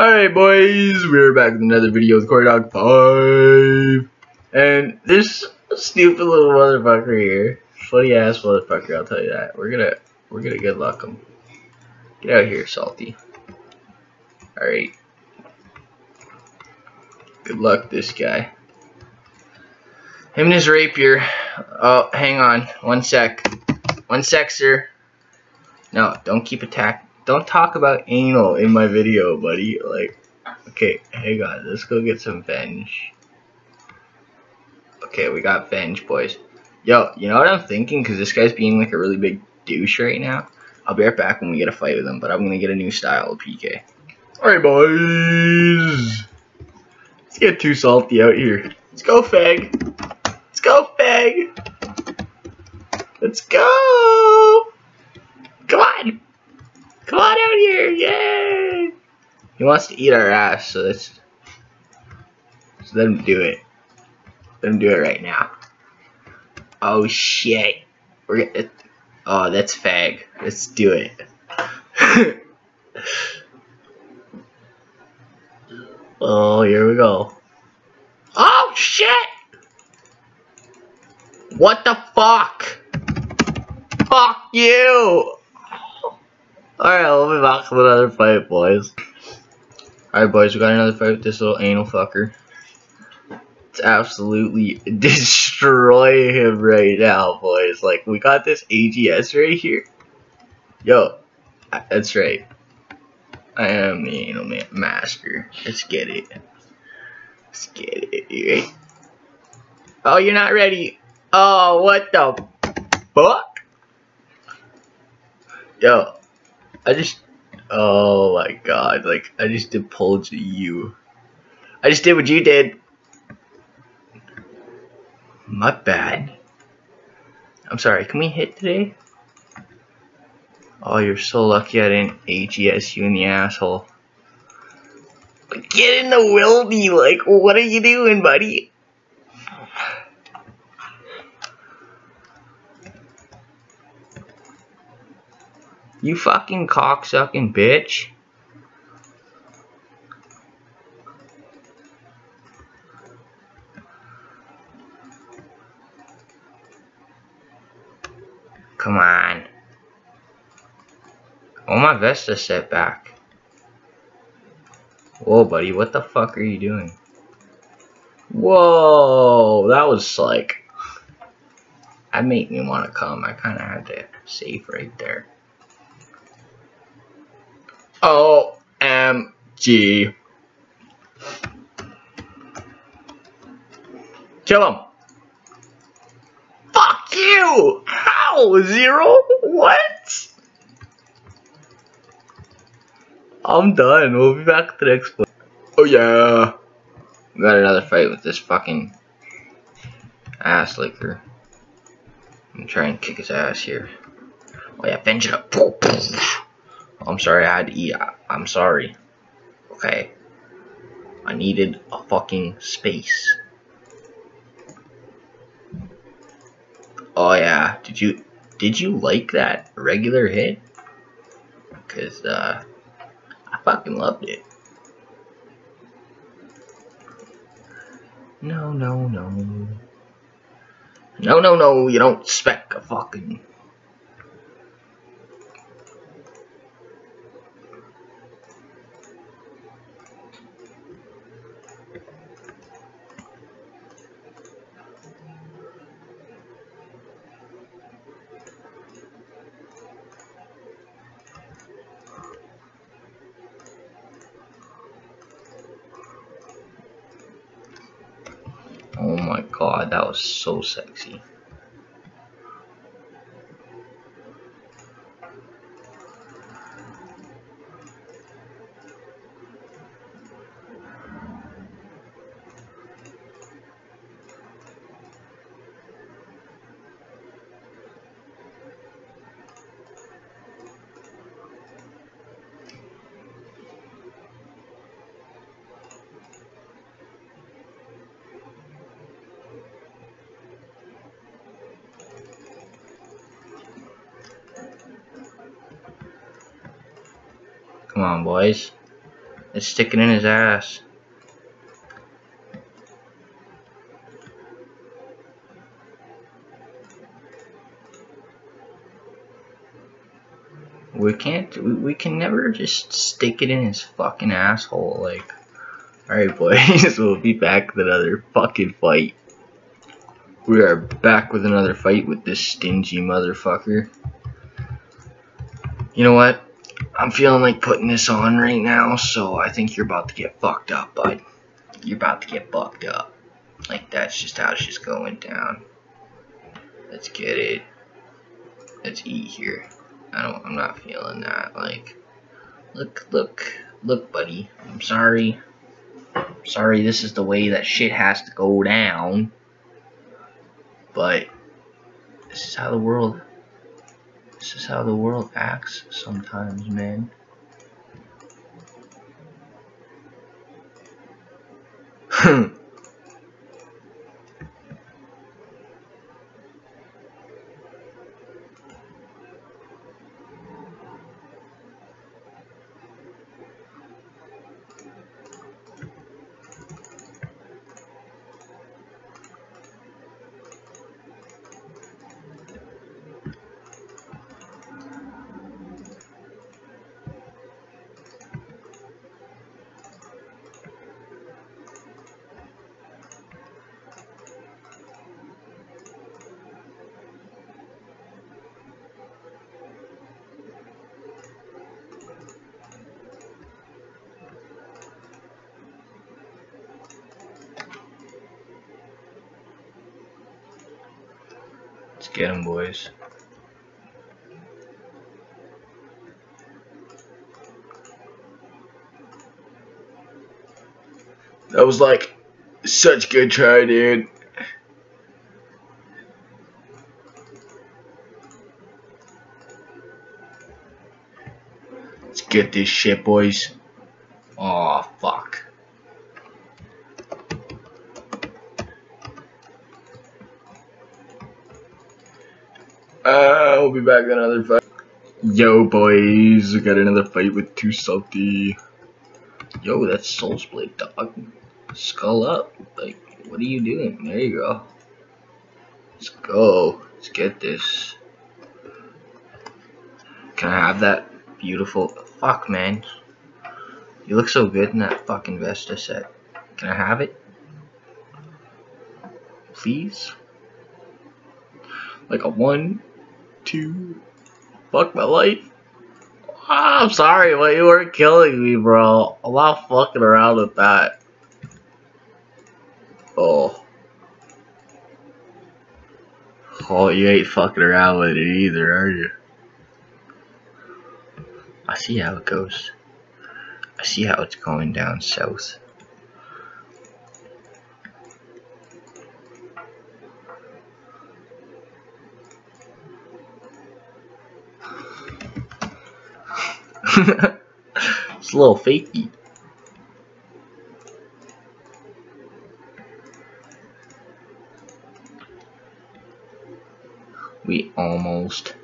Alright boys, we're back with another video with Corey Dog 5. And this stupid little motherfucker here, funny ass motherfucker, I'll tell you that. We're gonna we're gonna good luck him. Get out of here, salty. Alright. Good luck this guy. Him and his rapier. Oh, hang on. One sec. One sec, sir. No, don't keep attack don't talk about anal in my video, buddy. Like, okay, hey guys, let's go get some venge. Okay, we got venge, boys. Yo, you know what I'm thinking? Because this guy's being like a really big douche right now. I'll be right back when we get a fight with him, but I'm going to get a new style of PK. Alright, boys. Let's get too salty out here. Let's go, Fag. Let's go, Fag. Let's go. Here, yay! He wants to eat our ass, so let's, let's let him do it. Let him do it right now. Oh shit. We're gonna, oh, that's fag. Let's do it. oh, here we go. Oh shit! What the fuck? Fuck you! Alright, we'll be back with another fight, boys. Alright, boys, we got another fight with this little anal fucker. Let's absolutely destroy him right now, boys. Like, we got this AGS right here. Yo, that's right. I am the anal man master. Let's get it. Let's get it? Oh, you're not ready. Oh, what the fuck? Yo, I just, oh my god, like, I just divulged you. I just did what you did. My bad. I'm sorry, can we hit today? Oh, you're so lucky I didn't AGS you in the asshole. Get in the wildy, like, what are you doing, buddy? You fucking cocksucking bitch. Come on. Oh, my Vesta set back. Whoa, buddy, what the fuck are you doing? Whoa, that was like... That made me want to come. I kind of had to save right there. OMG. Kill him. Fuck you! How? Zero? What? I'm done. We'll be back to the next one. Oh yeah. We got another fight with this fucking ass licker. I'm trying to kick his ass here. Oh yeah, up. I'm sorry I had to eat. I, I'm sorry. Okay. I needed a fucking space. Oh yeah, did you did you like that regular hit? Cause uh I fucking loved it. No, no, no. No, no, no, you don't spec a fucking Oh my god, that was so sexy. Come on, boys. It's sticking in his ass. We can't, we, we can never just stick it in his fucking asshole, like. Alright boys, we'll be back with another fucking fight. We are back with another fight with this stingy motherfucker. You know what? I'm feeling like putting this on right now, so I think you're about to get fucked up, bud. You're about to get fucked up. Like, that's just how it's just going down. Let's get it. Let's eat here. I don't, I'm not feeling that. Like, look, look, look, buddy. I'm sorry. I'm sorry this is the way that shit has to go down. But, this is how the world this is how the world acts sometimes, man. Hmm. Let's get them, boys. That was like such good try, dude. Let's get this shit, boys. Oh, fuck. Uh, we'll be back in another fight. Yo, boys, we got another fight with Too Salty. Yo, that's Soul Split, dog. Skull up. Like, what are you doing? There you go. Let's go. Let's get this. Can I have that beautiful... Fuck, man. You look so good in that fucking Vesta set. Can I have it? Please? Like a one, fuck my life. Oh, I'm sorry, but you weren't killing me, bro. I'm not fucking around with that. Oh. Oh, you ain't fucking around with it either, are you? I see how it goes. I see how it's going down south. it's a little fakey. We almost.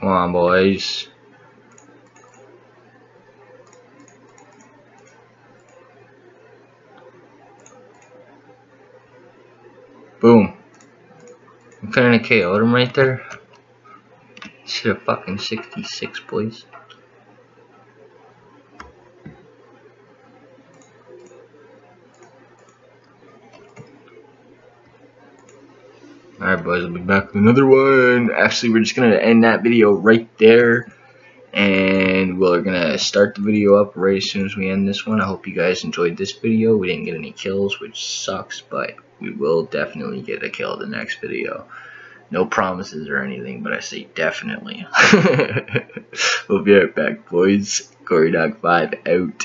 Come on, boys. Boom. I'm kinda KO'd him right there. Should have fucking 66, boys. Alright boys, I'll be back with another one. Actually, we're just going to end that video right there. And we're going to start the video up right as soon as we end this one. I hope you guys enjoyed this video. We didn't get any kills, which sucks, but we will definitely get a kill the next video. No promises or anything, but I say definitely. we'll be right back, boys. Corey Dog 5 out.